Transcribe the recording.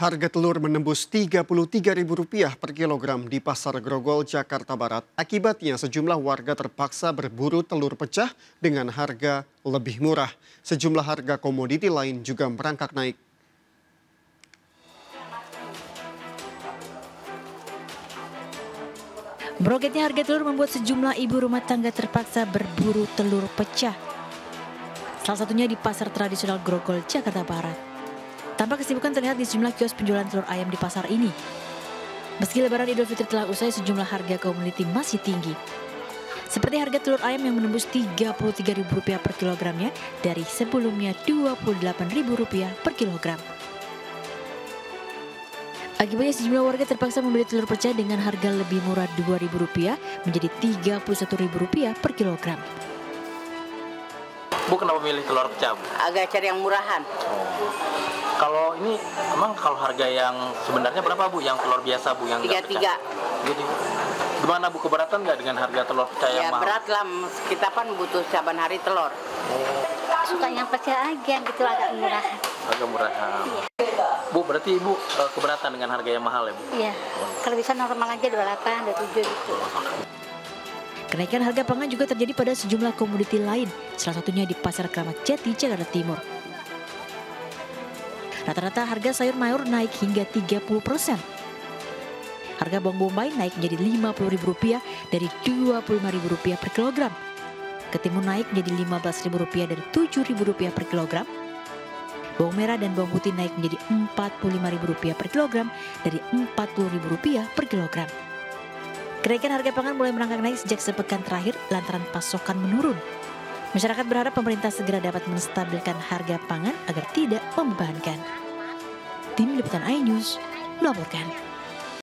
Harga telur menembus Rp33.000 per kilogram di Pasar Grogol, Jakarta Barat. Akibatnya sejumlah warga terpaksa berburu telur pecah dengan harga lebih murah. Sejumlah harga komoditi lain juga merangkak naik. Meroketnya harga telur membuat sejumlah ibu rumah tangga terpaksa berburu telur pecah. Salah satunya di pasar tradisional Grogol, Jakarta Barat. Tampak kesibukan terlihat di sejumlah kios penjualan telur ayam di pasar ini. Meski lebaran Idul Fitri telah usai, sejumlah harga komoditi masih tinggi. Seperti harga telur ayam yang menembus Rp33.000 per kilogramnya dari sebelumnya Rp28.000 per kilogram. Akibatnya sejumlah warga terpaksa membeli telur pecah dengan harga lebih murah Rp2.000 menjadi Rp31.000 per kilogram. Bu kenapa milih telur pecah? Bu? Agak cari yang murahan. Oh. Kalau ini emang kalau harga yang sebenarnya berapa Bu yang telur biasa Bu yang tiga tiga. Jadi gimana Bu keberatan nggak dengan harga telur pecah ya, yang mahal? berat lah kita kan butuh saban hari telur. Oh. Suka yang pecah aja gitu agak murah. Agak murah. Iya. Bu berarti Ibu eh, keberatan dengan harga yang mahal ya Bu? Iya. Kalau bisa normal aja 28, 27 gitu. Kenaikan harga pangan juga terjadi pada sejumlah komoditi lain, salah satunya di Pasar Kramat Jati, Jakarta Timur. Rata-rata harga sayur mayur naik hingga 30 persen. Harga bawang bombay naik menjadi Rp50.000 dari Rp25.000 per kilogram. Ketimun naik menjadi Rp15.000 dari Rp7.000 per kilogram. Bawang merah dan bawang putih naik menjadi Rp45.000 per kilogram dari Rp40.000 per kilogram. Kenaikan harga pangan mulai merangkak naik sejak sepekan terakhir lantaran pasokan menurun. Masyarakat berharap pemerintah segera dapat menstabilkan harga pangan agar tidak membebankan. Tim Liputan iNews melaporkan.